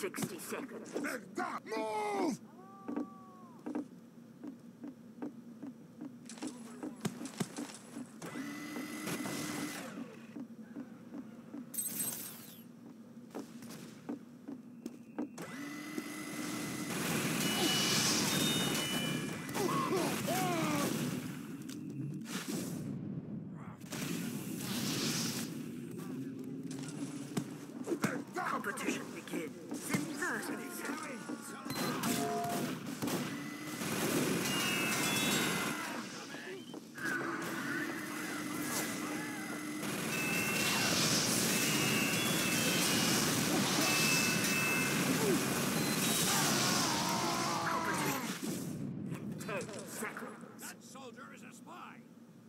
60 seconds.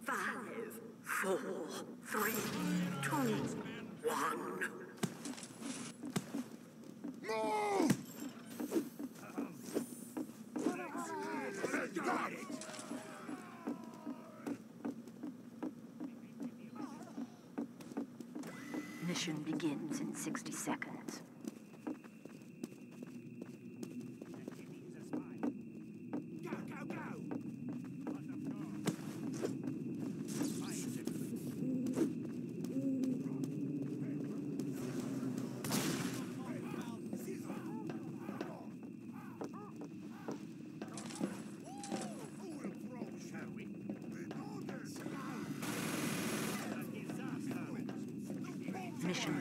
Five, four, three, two, one. Move! Got it! Mission begins in 60 seconds.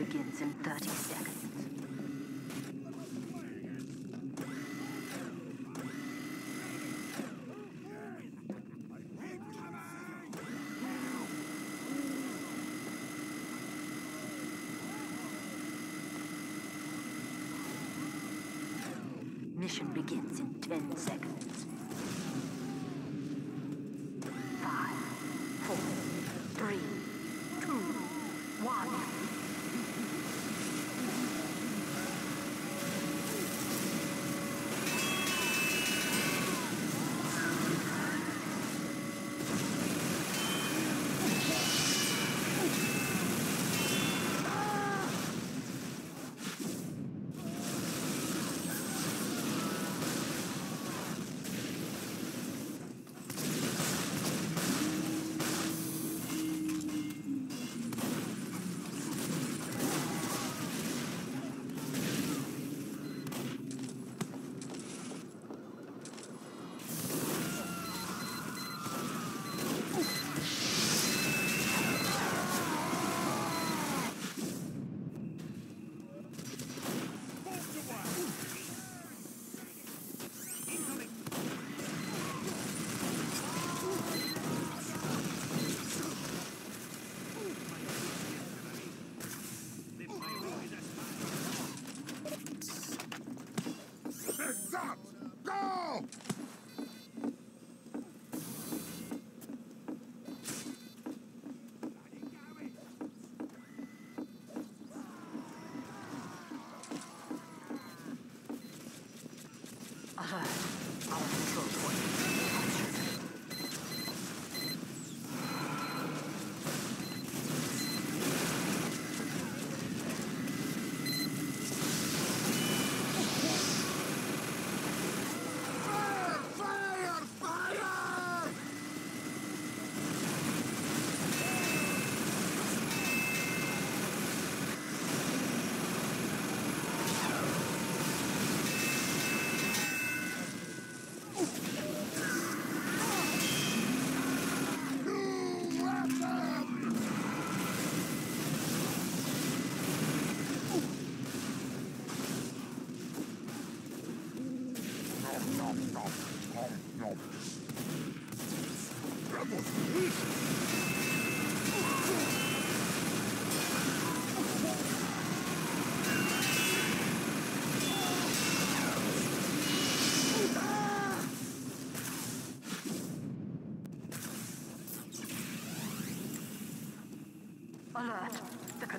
Begins in 30 seconds. Mission begins in 10 seconds.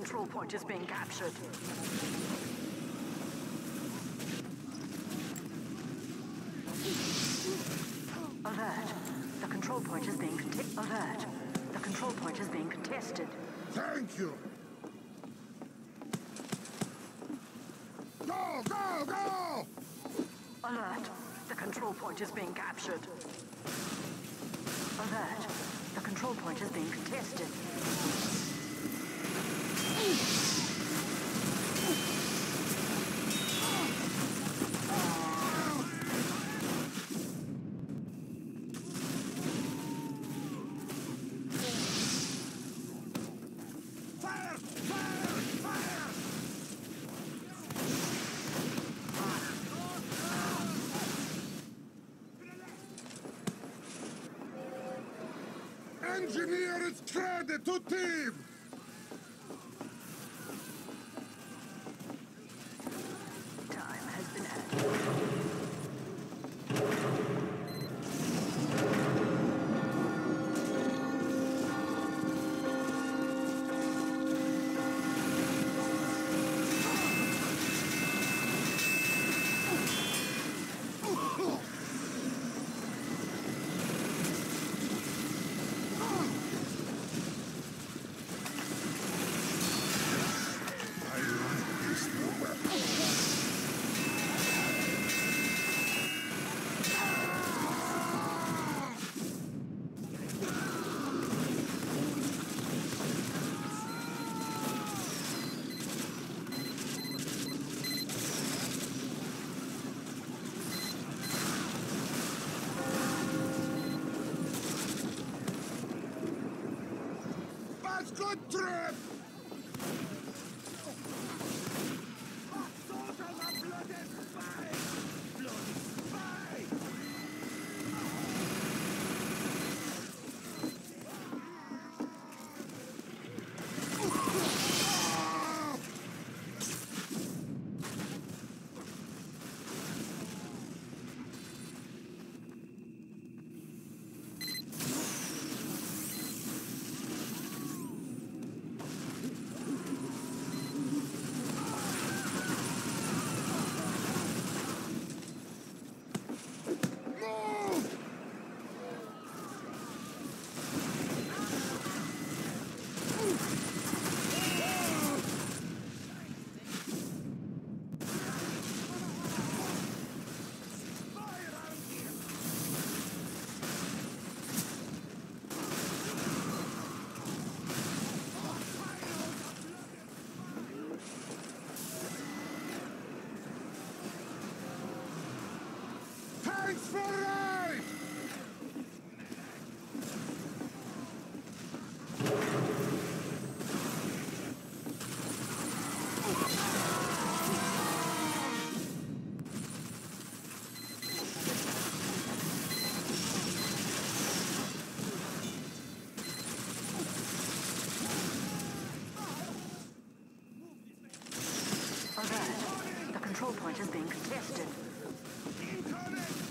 Control point is being captured. Alert. The control point is being conte- Alert. The control point is being contested. Thank you! Go, go, go! Alert. The control point is being captured. Alert. The control point is being contested. Engineer is credit to team! Good trip! control point is being contested. Incoming!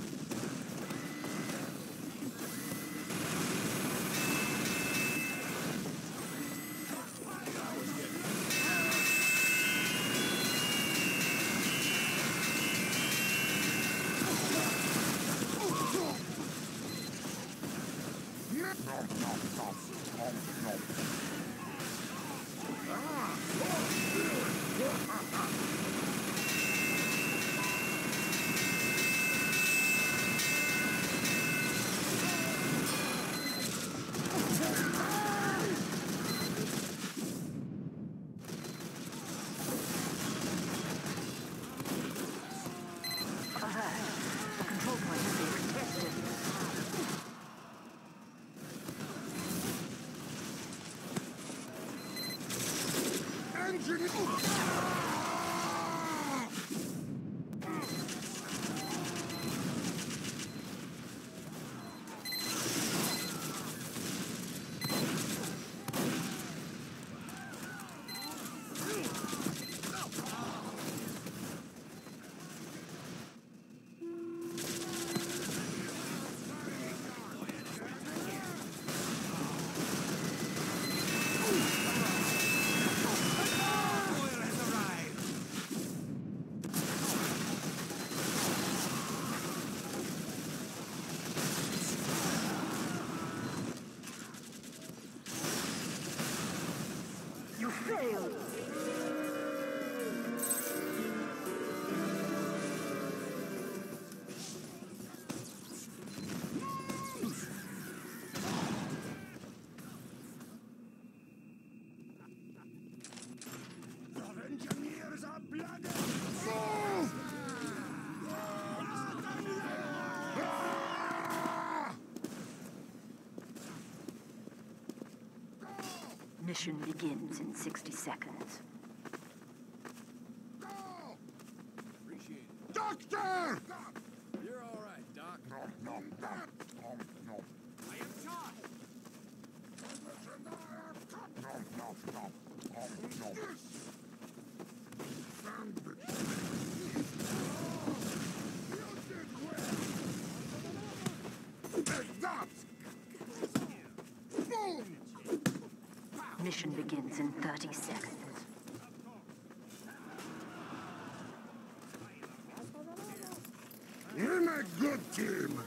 Materials. Ignition begins in 60 seconds. Mission begins in 30 seconds. You're a good team.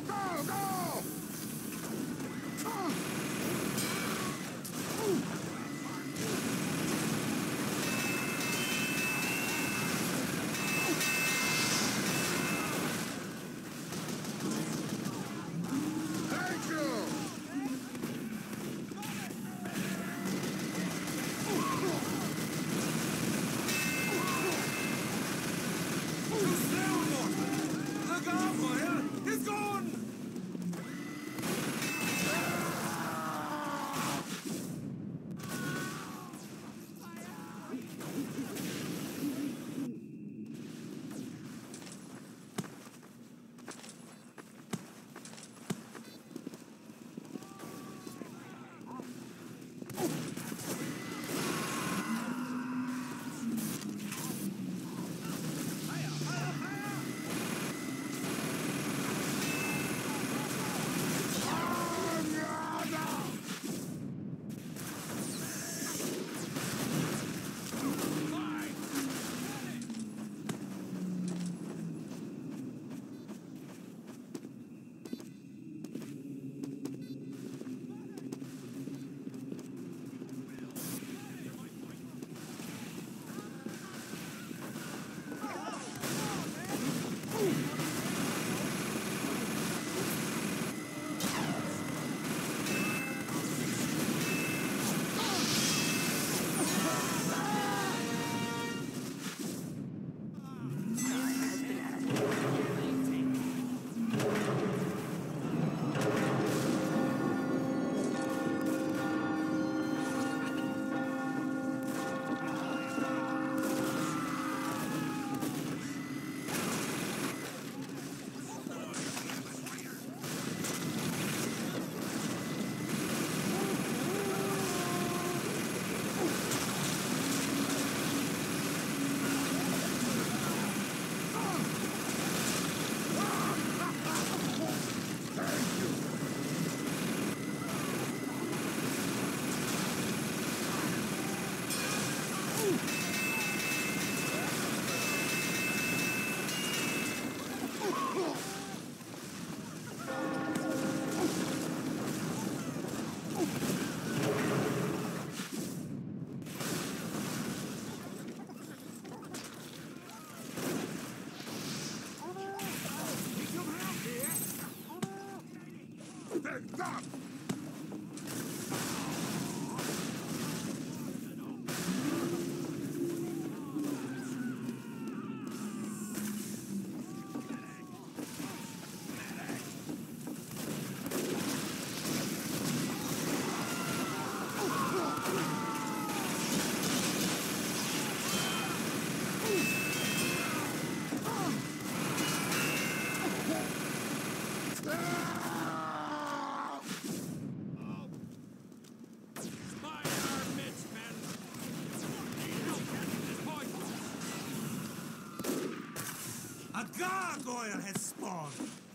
go, go! Gargoyle has spawned!